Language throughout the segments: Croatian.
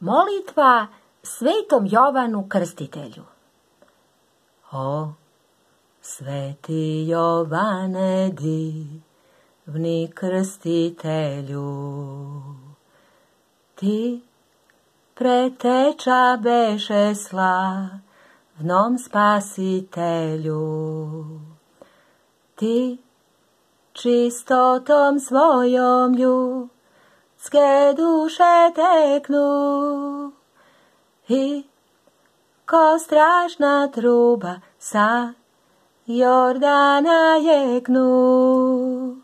Molitva svetom Jovanu Krstitelju. O, sveti Jovane divni krstitelju, ti preteča beše slavnom spasitelju, ti čistotom svojom ljudske duše teknu i ko strašna truba sa Jordana jeknu.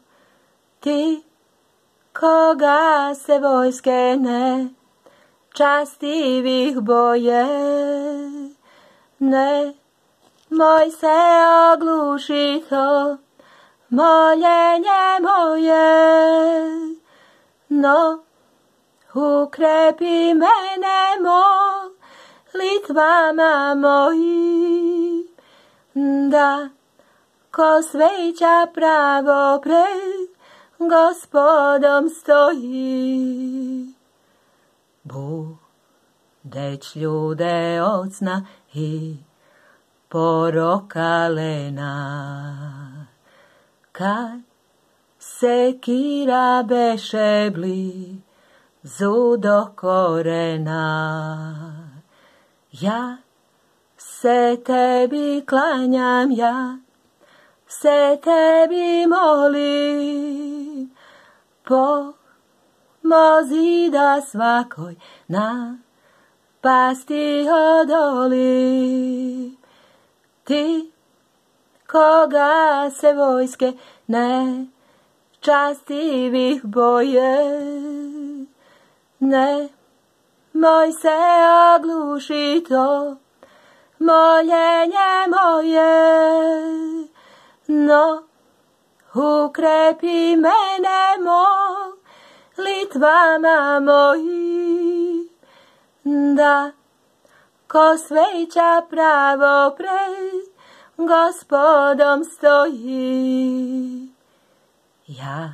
Ti koga se vojske ne častivih boje, ne moj se ogluši to moljenje moje, no ukrepi mene molitvama moji, da ko sveća pravo pred gospodom stoji. Budeć ljude ocna i porokalena, kad se kira beše blizu do korena. Ja se tebi klanjam, ja se tebi molim, pomozi da svakoj na pasti odoli. Ti koga se vojske ne častivih boje, ne moj se ogluši to moljenje moje, no ukrepi mene molitvama moji, da ko sveća pravo pred gospodom stoji. Ja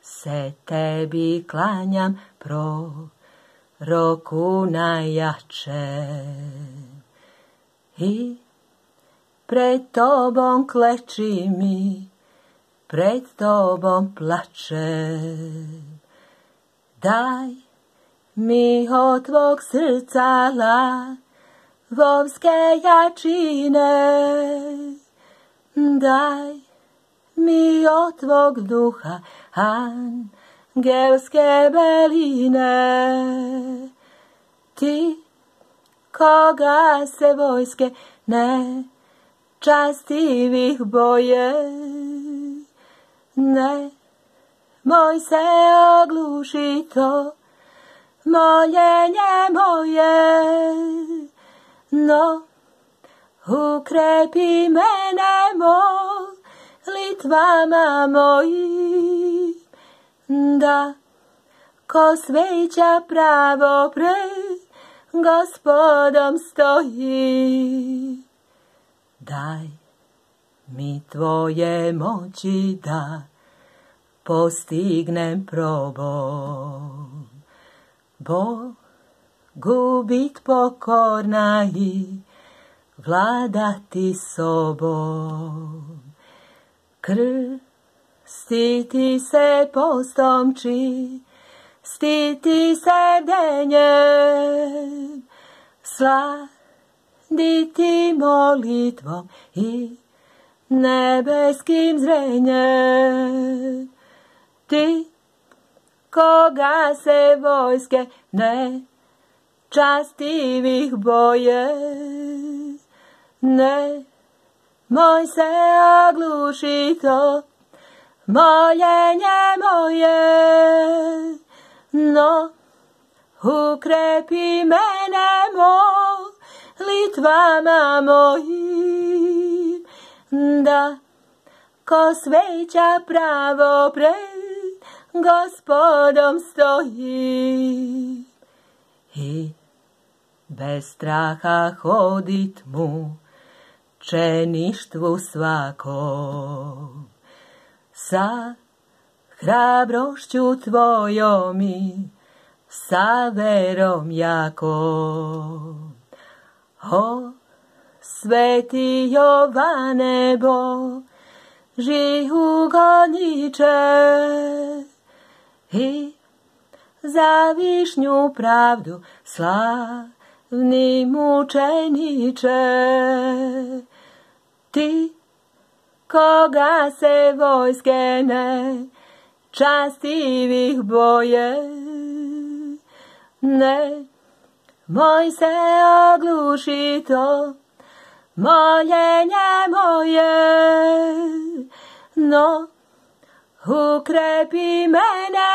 se tebi klanjam pro roku najjače i pred tobom kleči mi, pred tobom plače. Daj mi od tvog srca lavovske jačine, daj mi od tvog duha an gelske beline. Ti koga se vojske ne častivih boje, ne moj se ogluši to moljenje moje, no ukrepi mene molitvama moji, da ko sveća pravo pred gospodom stoji. Daj mi tvoje moći da postignem probom. Bogu bit pokorna i vladati sobom. Krstiti se postom stiti se denjem, sladiti molitvom i nebeskim zrenjem. Ti koga se vojske ne častivih boje, ne moj se ogluši to moljenje moje, no ukrepi mene molitvama mojim, da ko sveća pravo pred gospodom stoji. I bez straha hodit mu čeništvu svakom. Sa hrabrošću tvojom i sa verom jako. O, sveti Jovane Bo, ugodniče i za višnju pravdu slavni mučeniče. Ti koga se vojske ne častivih boje. Ne, moj se ogluši to, moljenje moje, no, ukrepi mene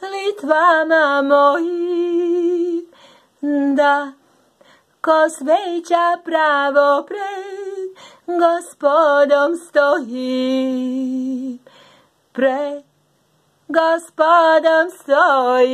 molitvama moji, da ko sveća pravo pred gospodom stojim, pred gospodom stojim.